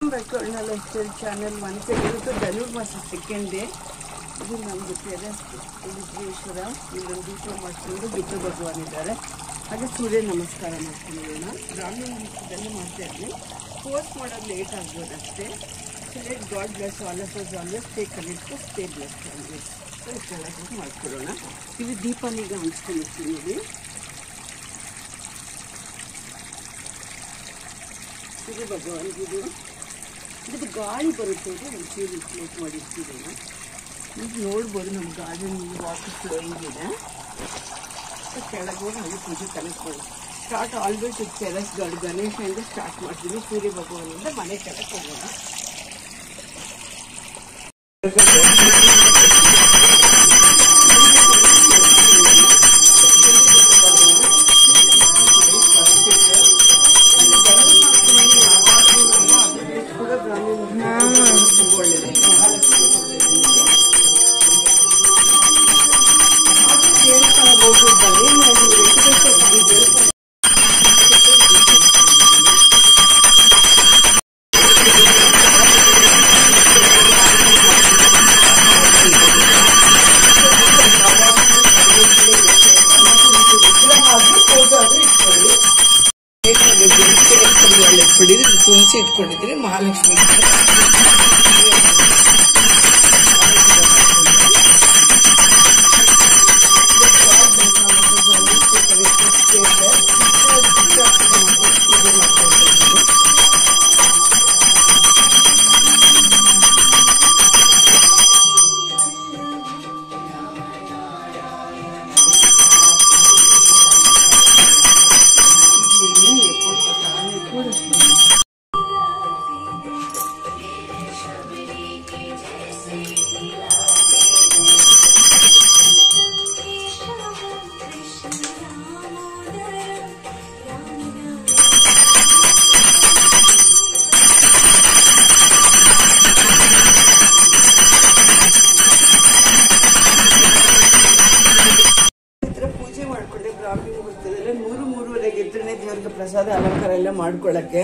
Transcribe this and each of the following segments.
ಬೇಕು ಅಣ್ಣಲ್ಲ style channel ಮನಸ್ಸೆ ಇವತ್ತು ಧನುರ್ಮಾಸ second day ಇದು ನಮ್ಮದು ಜೊತೆ ವಿಘ್ನೇಶ್ವರ ಇಲ್ಲೊಂದು ದೀಪ ಮಾಡಿಕೊಂಡು ಬಿಟ್ಟು ಭಗವಾನ್ ಇದ್ದಾರೆ ಹಾಗೆ ಸೂರ್ಯ ನಮಸ್ಕಾರ ಮಾಡ್ಕೊಳ್ಳೋಣ ಗ್ರಾಮೀಣ ಮಟ್ಟದಲ್ಲಿ ಮಾಡ್ತಾ ಇದ್ದೀನಿ ಪೋಸ್ಟ್ ಮಾಡೋದು ಲೇಟ್ ಆಗ್ಬೋದು ಅಷ್ಟೇ let God bless all of us always stay connect stay bless always so ಕೆಳಗೆ ಮಾಡ್ಕೊಳ್ಳೋಣ ಇಲ್ಲಿ ದೀಪನೀಗ ಹಂಚ್ಕೊಂಡಿರ್ತೀನಿ ಇಲ್ಲಿ ಇದು ಇದು ಗಾಳಿ ಬರುತ್ತೆ ಇದು ಒಂಚೂರು ಪ್ಲೇಟ್ ಮಾಡಿರ್ತೀರಲ್ಲ ಈಗ ನೋಡ್ಬೋದು ನಮ್ಮ ಗಾರ್ಡನ್ ವಾಟರ್ ಫ್ಲೋಯಿಂಗ್ ಇದೆ ಸೊ ಕೆಳಗೆ ಹೋಗಿ ಹಾಗೆ ಪೂಜೆ ಕನೆಕ್ಟ್ ಮಾಡಿ ಸ್ಟಾರ್ಟ್ ಆಲ್ವೇಸ್ ಇದು ಟೆರಸ್ ಗಾರ್ಡ್ ಗಣೇಶನಿಂದ ಸ್ಟಾರ್ಟ್ ಮಾಡ್ತೀನಿ ಸೂರ್ಯ ಭಗವಾನಿಂದ ಮನೆ ಕೆಳಗೆ ಹೋಗೋಣ. ದೇವಸ್ಥಾನ ಹೋಗಿದ್ದಾರೆ ನಾವು ವೆಂಕಟೇಶ್ವರ ಸ್ವಾಮಿ ದೇವಸ್ಥಾನ ಇಟ್ಕೊಂಡಿದ್ರಿ ತುಳಸಿ ಇಟ್ಕೊಂಡಿದ್ರಿ ಮಹಾಲಕ್ಷ್ಮಿ ಪ್ರಸಾದ ಅಲಂಕಾರ ಎಲ್ಲ ಮಾಡ್ಕೊಳಕ್ಕೆ.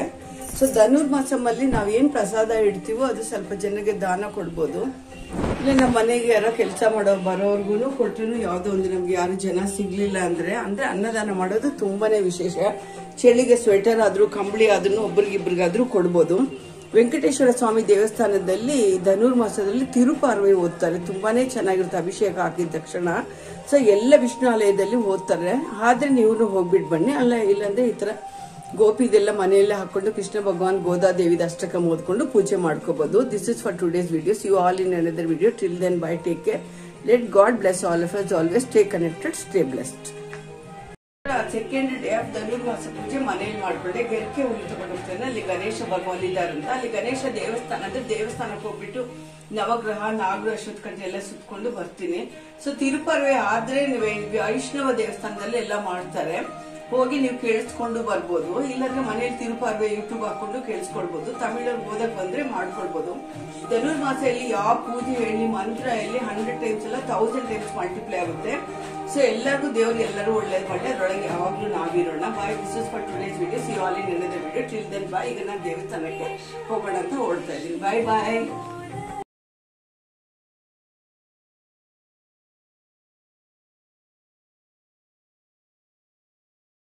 ಸೊ ಧನುರ್ಮಾಸಮಲ್ಲಿ ನಾವ್ ಏನ್ ಪ್ರಸಾದ ಇಡ್ತೀವೋ ಅದು ಸ್ವಲ್ಪ ಜನಕ್ಕೆ ದಾನ ಕೊಡ್ಬೋದು. ಇಲ್ಲ ನಮ್ಮ ಮನೆಗೆ ಯಾರೋ ಕೆಲಸ ಮಾಡೋ ಬರೋರ್ಗು ಕೊಟ್ಟರು ಯಾವ್ದೋ ಒಂದು ನಮ್ಗೆ ಯಾರು ಜನ ಸಿಗ್ಲಿಲ್ಲ ಅಂದ್ರೆ ಅಂದ್ರೆ ಅನ್ನದಾನ ಮಾಡೋದು ತುಂಬಾನೇ ವಿಶೇಷ. ಚಳಿಗೆ ಸ್ವೆಟರ್ ಆದ್ರೂ, ಕಂಬಳಿ ಆದ್ರೂ, ಒಬ್ರಿಗಿಬ್ರಿಗಾದ್ರೂ ಕೊಡ್ಬೋದು. ವೆಂಕಟೇಶ್ವರ ಸ್ವಾಮಿ ದೇವಸ್ಥಾನದಲ್ಲಿ ಧನುರ್ಮಾಸದಲ್ಲಿ ತಿರುಪಾರ್ವೆ ಓದ್ತಾರೆ. ತುಂಬಾನೇ ಚೆನ್ನಾಗಿರುತ್ತೆ ಅಭಿಷೇಕ ಹಾಕಿದ ತಕ್ಷಣ. ಸೊ ಎಲ್ಲ ವಿಷ್ಣು ಆಲಯದಲ್ಲಿ ಓದ್ತಾರೆ. ಆದ್ರೆ ನೀವು ಹೋಗ್ಬಿಟ್ಟು ಬನ್ನಿ. ಅಲ್ಲ, ಇಲ್ಲಾಂದ್ರೆ ಈ ತರ ಗೋಪಿದೆಲ್ಲ ಮನೆಯಲ್ಲೇ ಹಾಕೊಂಡು ಕೃಷ್ಣ ಭಗವಾನ್ ಗೋದಾದೇವಿದ ಅಷ್ಟಕ ಓದ್ಕೊಂಡು ಪೂಜೆ ಮಾಡ್ಕೋಬಹುದು this is for today's videos you all in another video till then bye take care let God bless all of always stay connected stay blessed second day of Dhanurmasa ಪೂಜೆ ಮನೆಯಲ್ಲಿ ಮಾಡ್ಕೊಂಡೆ. ಗೆರ್ಕೆ ಹುಲ್ಲು ತಗೊಂಡೋಗ್ತೇನೆ. ಅಲ್ಲಿ ಗಣೇಶ ಭಗವಾನ್ ಇದ್ದಾರಂತ ಅಲ್ಲಿ ಗಣೇಶ ದೇವಸ್ಥಾನ ಅಂದ್ರೆ ದೇವಸ್ಥಾನಕ್ಕೆ ಹೋಗ್ಬಿಟ್ಟು ನವಗ್ರಹ ನಾಗರ ಅಶ್ವತ್ಕಂಠ ಎಲ್ಲ ಸುತ್ಕೊಂಡು ಬರ್ತೀನಿ. ಸೊ ತಿರುಪರ್ವೆ ಆದ್ರೆ ವೈಷ್ಣವ ದೇವಸ್ಥಾನದಲ್ಲಿ ಎಲ್ಲ ಮಾಡ್ತಾರೆ. ಹೋಗಿ ನೀವು ಕೇಳಿಸ್ಕೊಂಡು ಬರ್ಬೋದು. ಇಲ್ಲಾಂದ್ರೆ ಮನೇಲಿ ತಿರುಪಾರ್ವೆ ಯೂಟ್ಯೂಬ್ ಹಾಕೊಂಡು ಕೇಳಿಸ್ಕೊಳ್ಬಹುದು ತಮಿಳಲ್ಲಿ ಓದಕ್ ಬಂದ್ರೆ ಮಾಡ್ಕೊಳ್ಬಹುದು ಧನುರ್ಮಾಸದಲ್ಲಿ ಯಾವ ಪೂಜೆ ಹೇಳಿ, ಮಂತ್ರ ಎಲ್ಲಿ ಹಂಡ್ರೆಡ್ ಟೈಮ್ಸ್ ಎಲ್ಲ ತೌಸಂಡ್ ಟೈಮ್ಸ್ ಮಲ್ಟಿಪ್ಲೈ ಆಗುತ್ತೆ. ಸೊ ಎಲ್ಲರಿಗೂ ದೇವರು ಎಲ್ಲರೂ ಒಳ್ಳೇದು ಮಾಡಿ ಅದರೊಳಗೆ ಯಾವಾಗ್ಲೂ ನಾವಿರೋಣ. Bye this is for today's video see all in video till then bye ಈಗ ನಾನು ದೇವಸ್ಥಾನಕ್ಕೆ ಹೋಗೋಣ ಅಂತ ಓಡ್ತಾ ಇದ್ದೀನಿ. ಬಾಯ್ ಬಾಯ್